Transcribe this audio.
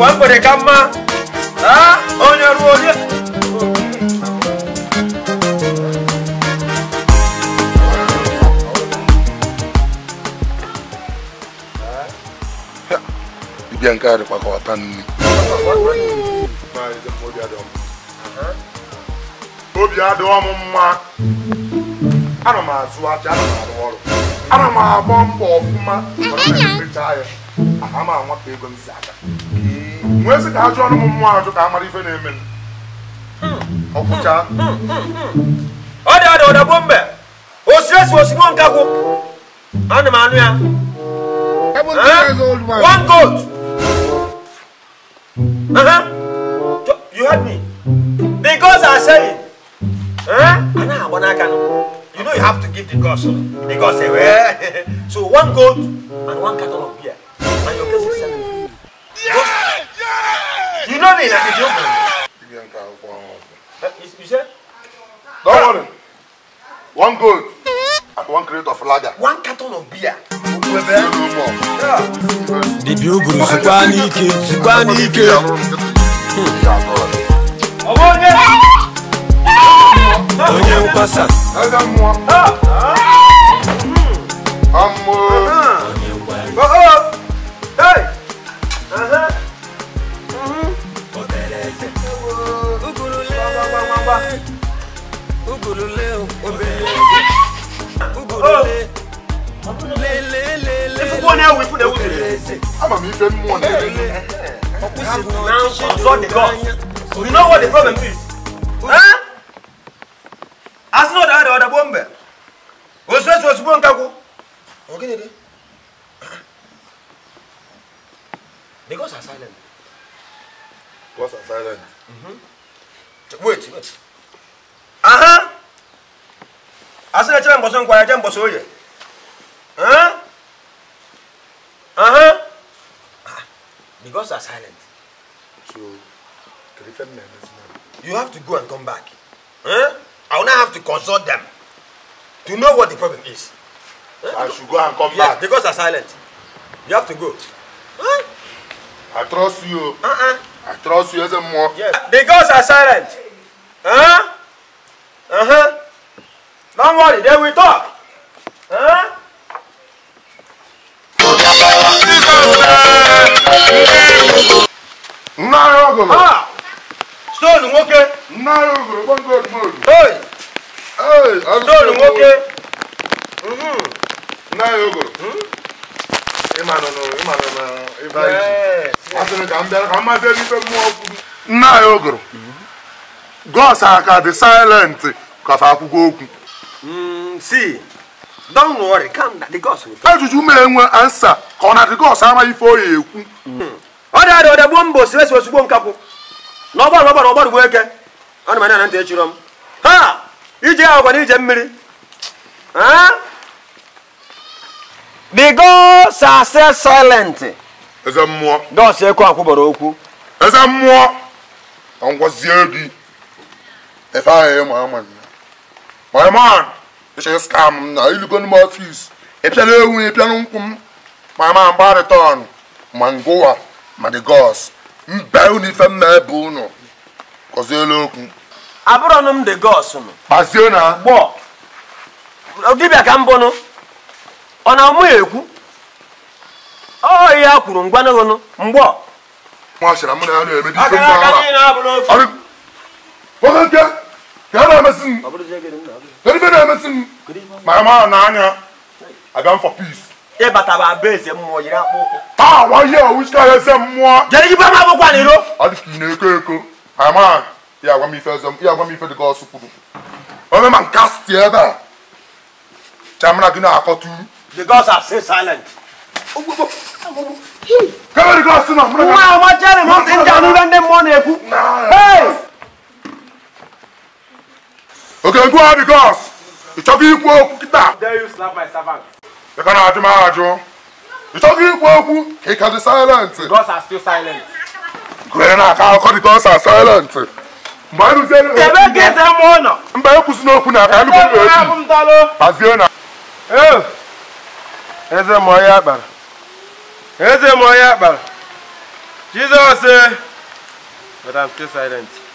wagbere ka mma a onye ruo onye dibịa nke a dịkwa ka ọta nri obi adịghọ m mma ana mama. azụ aja ana m arụ ọrụ ana m agba mbọ ọfụma ana m anwapụ ego m si wee sị ka ha jụọ ọnụ m mmụọ ajụ ka ha mara ife na-eme ọkwụcha ọ dị ọdụ ọdagbo mbe osire si osigbo nke akwụ ana m anụ ya one goat uh-huh. you heard me the gods are saying huh? ana agba n'aka nụ you know you have to give the gods the gods say so one goat and one carton of beer and your place is set you know I me, like you You said? Don't worry. One gold and one crate of lager. One carton of beer. Dibia oguru zikwa n'ike zikwa n'ike. Onye nkwasa. baba. Ugulule obele. Oh. Ugulule. Lelelele. Ifu bọ́ọ̀nù ẹ̀wù ifu n'ewu bèrè. Ama mi fẹ́ mú ọ̀nà. Now consult the God. You know what the problem is? Huh? Asinu ọ̀dà ọ̀dà ọ̀dà bọ́m̀bẹ̀. Oṣù Ẹ̀sùn Òṣùgbọ́n nkankú. Ọ̀gẹ́dẹ̀ dẹ́. The gods are silent. Gods are silent. Mm-hmm wait wait aha asị na echere mbọsọ nkwa ya jee mbọsọ oye aha ah, because are silent so you have to go and come back huh? i will now have to consult them to know what the problem is huh? i should go and come yes, back because are silent you have to go huh? i trust you uh -uh trust you as a uh, The gods are silent. Huh? Uh huh. Don't worry, they will talk. Huh? Narrow. Ah. Stone nwoke. Narrow. One good mood. Hey. Hey. Stone nwoke. Mhm. Narrow. Mhm. nna anyị ogoro gos aka dị silent kafa akwụkwọ okwu mm, ajụjụ mere enwe ansa ka ọ na dị gos amaghị ife oyi ekwu ọ dị adị ọdịgbo mba osiwesi osigbo nkakwụ na ọgbọrọ ọgbọrọ ọgbọrọgbo eke ọ na m na ntị m ha ije ya na ije mmiri the gods are silent. eze mmụọ. dọọsụ ekwu akwụbọrọ okwu. eze mmụọ na ngọzie gị efe ahụ ịma ama my man skam m na ilugo n'ime ọfịs ịpịala ewu nkwụ m ngụwa ma the gods unu ife na-ebe unu abụrọ the gods na. ka ọna mụ ekwu ọ ya kwuru ngwa n'ọnụ mgbe ọ masịra m na ya na-eme dị ike ma ya mara n'anya abịa m for peace ịbata bụ abụ eze mmụọ yiri akpụ ụkwụ taa wa ihe owuchika ya eze mmụọ jere ibe m akwụkwọ na iro adịghị na-eko eko ma ya mara ya agwa m ife eze ya agwa m ife dị ka ọsụ kwuru onye ma nke asịtị ebe a chamara gị na-akọtu The gods are still silent. Kẹ́wé the gods tún náà. Wọ́n á ọmọ jẹ́rìí mọ́ ti ń dànù lẹ́ndé mọ́ ní ekú. Okay, go out because ìtọ́kì ikú okú kíta. Dare you slap my servant? Ẹ̀ka náà àjọ máa àjọ. Ìtọ́kì ikú okú. He can be silent. The gods are still silent. Gbẹ̀rẹ̀ náà ká ọkọ the gods are silent. Mgbe a nụzie n'okwu. Kebe gị eze mmụọ nọ. Mgbe ekwusi n'okwu na ka a nụkwụ n'okwu. Ebe m na-abụ m dalo. Gbazie na. Ee. eze ma onye akpara eze ma onye akpara jizọs eh, but I'm still silent